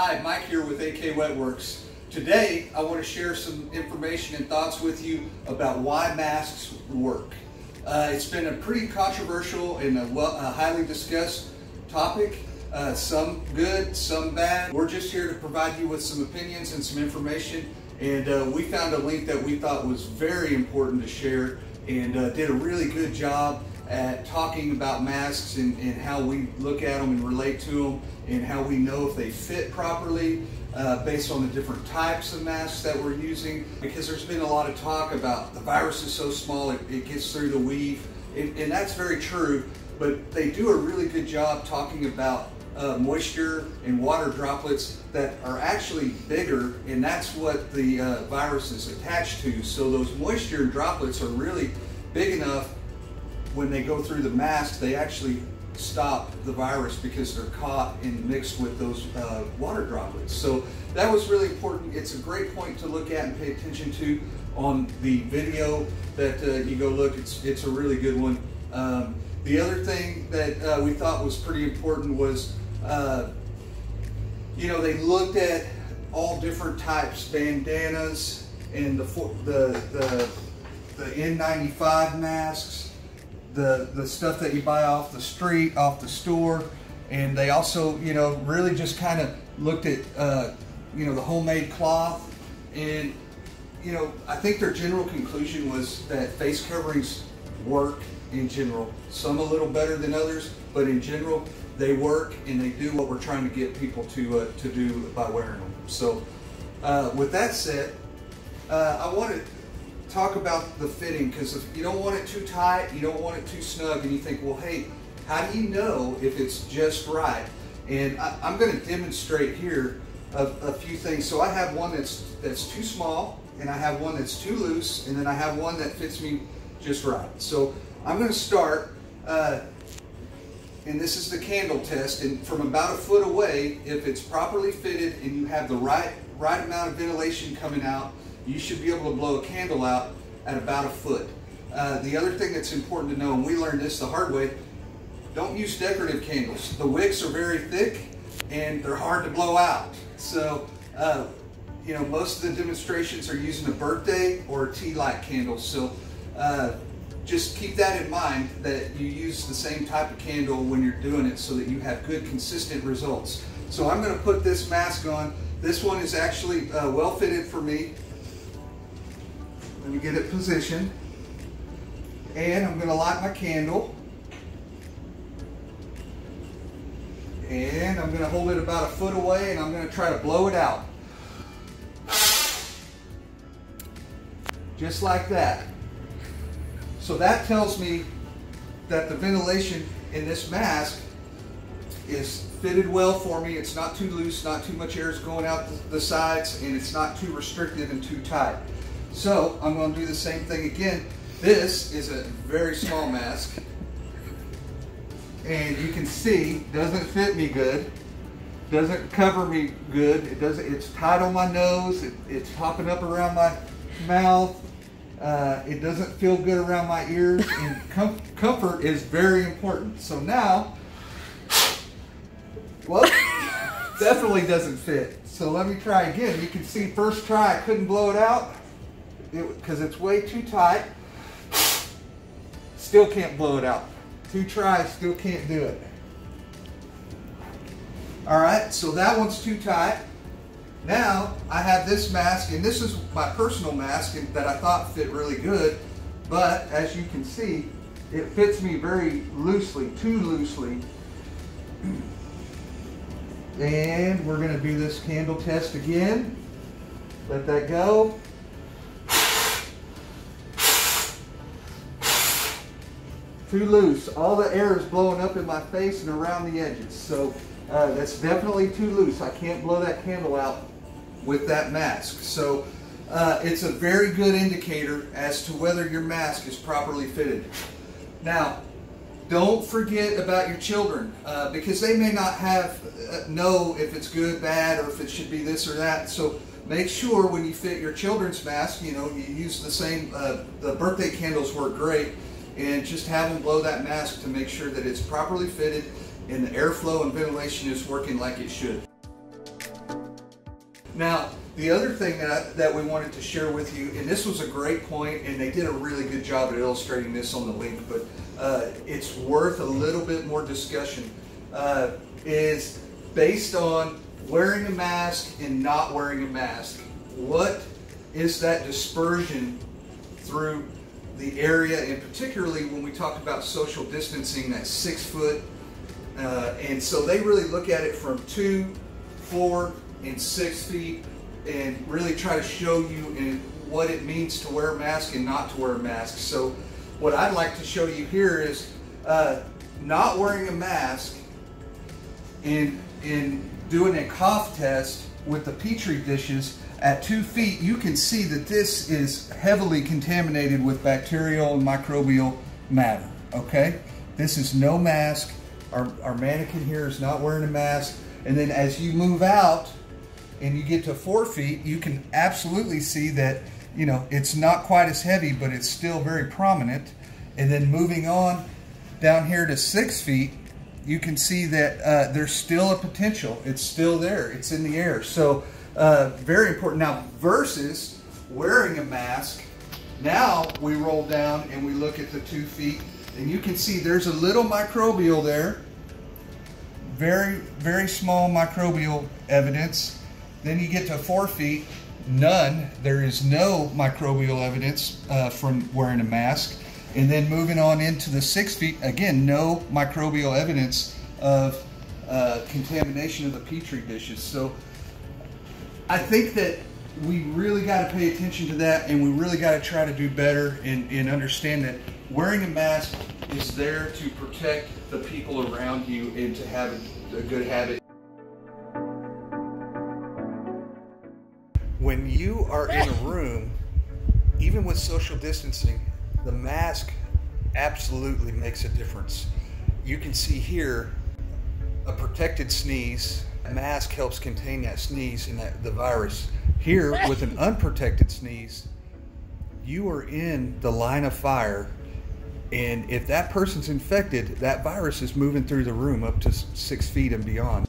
Hi, Mike here with AK Wet Works. Today, I want to share some information and thoughts with you about why masks work. Uh, it's been a pretty controversial and a, well, a highly discussed topic. Uh, some good, some bad. We're just here to provide you with some opinions and some information. And uh, we found a link that we thought was very important to share and uh, did a really good job at talking about masks and, and, how we look at them and relate to them and how we know if they fit properly uh, based on the different types of masks that we're using. Because there's been a lot of talk about the virus is so small it, it gets through the weave. And, and, that's very true but they do a really good job talking about uh, moisture and water droplets that are actually bigger and that's what the uh, virus is attached to. So those moisture droplets are really big enough when they go through the mask, they actually stop the virus because they're caught and mixed with those uh, water droplets. So that was really important. It's a great point to look at and pay attention to on the video that uh, you go look. It's, it's a really good one. Um, the other thing that uh, we thought was pretty important was, uh, you know, they looked at all different types, bandanas and the, the, the, the N95 masks, the, the stuff that you buy off the street, off the store. And they also, you know, really just kind of looked at, uh, you know, the homemade cloth. And, you know, I think their general conclusion was that face coverings work in general. Some a little better than others, but in general, they work and they do what we're trying to get people to, uh, to do by wearing them. So uh, with that said, uh, I wanted talk about the fitting because if you don't want it too tight, you don't want it too snug, and you think, well, hey, how do you know if it's just right? And I, am going to demonstrate here a, a, few things. So I have one that's that's too small, and I have one that's too loose, and then I have one that fits me just right. So I'm going to start, uh, and this is the candle test. And from about a foot away, if it's properly fitted and you have the right right amount of ventilation coming out, you should be able to blow a candle out at about a foot. Uh, the other thing that's important to know, and we learned this the hard way, don't use decorative candles. The wicks are very thick and they're hard to blow out. So, uh, you know, most of the demonstrations are using a birthday or a tea light candle. So, uh, just keep that in mind that you use the same type of candle when you're doing it so that you have good consistent results. So I'm going to put this mask on. This one is actually uh, well fitted for me. Let me get it positioned. And I'm going to light my candle. And I'm going to hold it about a foot away and I'm going to try to blow it out. Just like that. So that tells me that the ventilation in this mask is fitted well for me. It's not too loose, not too much air is going out the sides, and it's not too restricted and too tight. So I'm going to do the same thing again. This is a very small mask. And you can see, doesn't fit me good. Doesn't cover me good. It doesn't, it's tight on my nose. It, it's popping up around my mouth. Uh, it doesn't feel good around my ears. And com comfort is very important. So now, well, definitely doesn't fit. So let me try again. You can see first try I couldn't blow it out because it, it's way too tight. Still can't blow it out. Two tries, still can't do it. All right, so that one's too tight. Now I have this mask, and this is my personal mask that I thought fit really good, but as you can see, it fits me very loosely, too loosely. And we're gonna do this candle test again. Let that go. Too loose. All the air is blowing up in my face and around the edges. So uh, that's definitely too loose. I can't blow that candle out with that mask. So uh, it's a very good indicator as to whether your mask is properly fitted. Now, don't forget about your children uh, because they may not have uh, know if it's good, bad, or if it should be this or that. So make sure when you fit your children's mask, you know, you use the same, uh, the birthday candles work great and just have them blow that mask to make sure that it's properly fitted and the airflow and ventilation is working like it should. Now, the other thing that, I, that we wanted to share with you, and this was a great point, and they did a really good job at illustrating this on the link, but uh, it's worth a little bit more discussion, uh, is based on wearing a mask and not wearing a mask. What is that dispersion through the area, and particularly when we talk about social distancing, that six foot. Uh, and so they really look at it from two, four, and six feet, and really try to show you in what it means to wear a mask and not to wear a mask. So what I'd like to show you here is uh, not wearing a mask and in doing a cough test with the Petri dishes at two feet, you can see that this is heavily contaminated with bacterial and microbial matter, okay? This is no mask. Our, our mannequin here is not wearing a mask. And then as you move out and you get to four feet, you can absolutely see that, you know, it's not quite as heavy, but it's still very prominent. And then moving on down here to six feet, you can see that uh, there's still a potential. It's still there. It's in the air. So uh, very important. Now, versus wearing a mask, now we roll down and we look at the two feet and you can see there's a little microbial there. Very, very small microbial evidence. Then you get to four feet, none. There is no microbial evidence uh, from wearing a mask. And then moving on into the six feet, again, no microbial evidence of uh, contamination of the petri dishes. So I think that we really got to pay attention to that and we really got to try to do better and, and understand that wearing a mask is there to protect the people around you and to have a, a good habit. When you are in a room, even with social distancing, the mask absolutely makes a difference. You can see here a protected sneeze mask helps contain that sneeze and that the virus. Here, with an unprotected sneeze, you are in the line of fire, and if that person's infected, that virus is moving through the room up to six feet and beyond.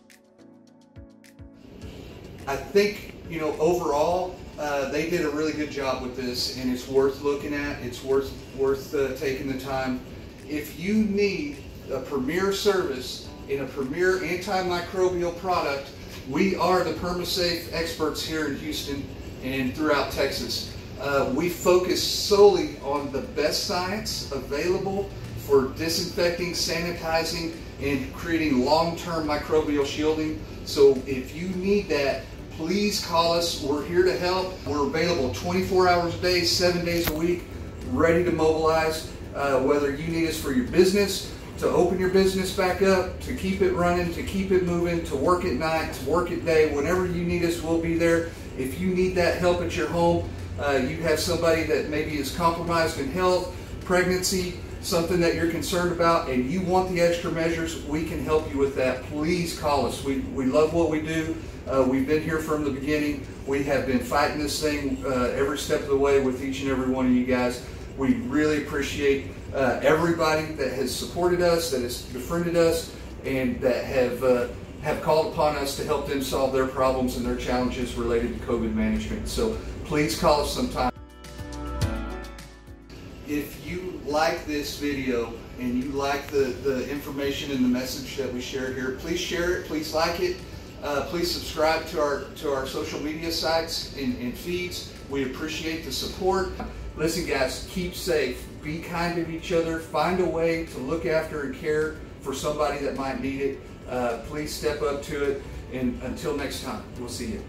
I think you know overall uh, they did a really good job with this, and it's worth looking at. It's worth worth uh, taking the time. If you need a premier service in a premier antimicrobial product. We are the PermaSafe experts here in Houston and throughout Texas. Uh, we focus solely on the best science available for disinfecting, sanitizing, and creating long-term microbial shielding. So if you need that, please call us. We're here to help. We're available 24 hours a day, seven days a week, ready to mobilize. Uh, whether you need us for your business, to open your business back up, to keep it running, to keep it moving, to work at night, to work at day. Whenever you need us, we'll be there. If you need that help at your home, uh, you have somebody that maybe is compromised in health, pregnancy, something that you're concerned about, and you want the extra measures, we can help you with that. Please call us. We, we love what we do. Uh, we've been here from the beginning. We have been fighting this thing uh, every step of the way with each and every one of you guys. We really appreciate uh, everybody that has supported us, that has befriended us, and that have uh, have called upon us to help them solve their problems and their challenges related to COVID management. So please call us sometime. If you like this video and you like the, the information and the message that we share here, please share it, please like it. Uh, please subscribe to our to our social media sites and, and feeds. We appreciate the support. Listen, guys, keep safe. Be kind to each other. Find a way to look after and care for somebody that might need it. Uh, please step up to it. And until next time, we'll see you.